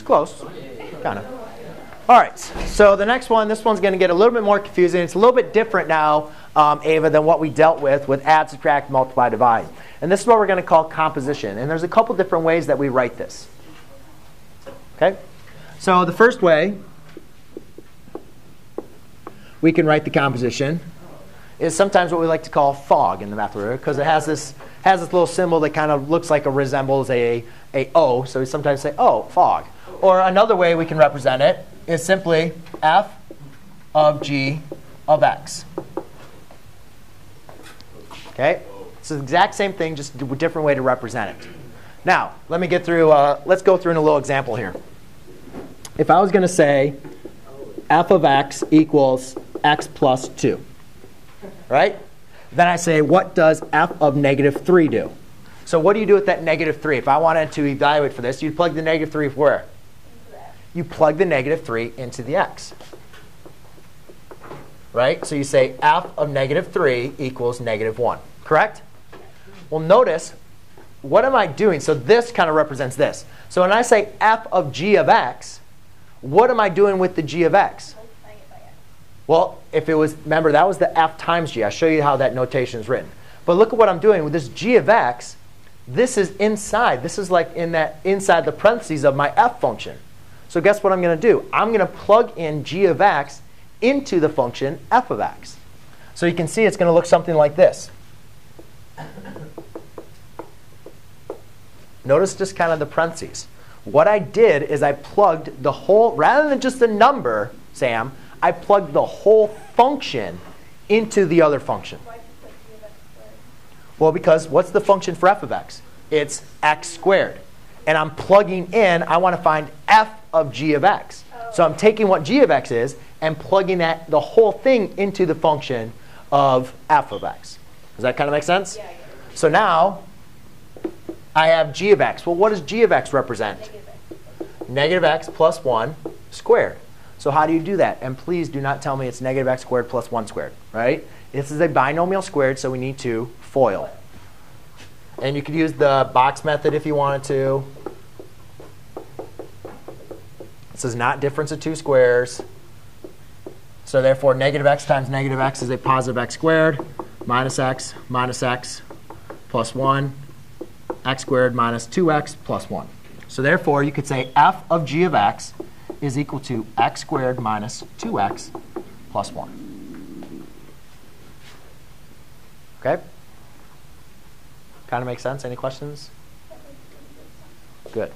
It's close. Kind of. All right, so the next one, this one's going to get a little bit more confusing. It's a little bit different now, um, Ava, than what we dealt with with add, subtract, multiply, divide. And this is what we're going to call composition. And there's a couple different ways that we write this. Okay? So the first way we can write the composition is sometimes what we like to call fog in the math world because it has this has this little symbol that kind of looks like it resembles a, a O. So we sometimes say, oh, fog. Or another way we can represent it is simply f of g of x. Okay? It's the exact same thing, just a different way to represent it. Now, let me get through, uh, let's go through in a little example here. If I was going to say f of x equals x plus 2, right? Then I say, what does f of negative 3 do? So what do you do with that negative 3? If I wanted to evaluate for this, you'd plug the negative 3 where? You plug the negative 3 into the x. Right? So you say f of negative 3 equals negative 1. Correct? Well, notice, what am I doing? So this kind of represents this. So when I say f of g of x, what am I doing with the g of x? Well, if it was, remember, that was the f times g. I'll show you how that notation is written. But look at what I'm doing with this g of x. This is inside. This is like in that inside the parentheses of my f function. So guess what I'm going to do? I'm going to plug in g of x into the function f of x. So you can see it's going to look something like this. Notice just kind of the parentheses. What I did is I plugged the whole, rather than just a number, Sam, I plugged the whole function into the other function. Well, because what's the function for f of x? It's x squared. And I'm plugging in, I want to find f of g of x. Oh. So I'm taking what g of x is and plugging that the whole thing into the function of f of x. Does that kind of make sense? Yeah, so now I have g of x. Well, what does g of x represent? Negative x. Negative x plus 1 squared. So how do you do that? And please do not tell me it's negative x squared plus 1 squared, right? This is a binomial squared, so we need to FOIL. And you could use the box method if you wanted to. This is not difference of two squares. So therefore, negative x times negative x is a positive x squared minus x minus x plus 1, x squared minus 2x plus 1. So therefore, you could say f of g of x is equal to x squared minus 2x plus 1. Okay? Kind of makes sense? Any questions? Good.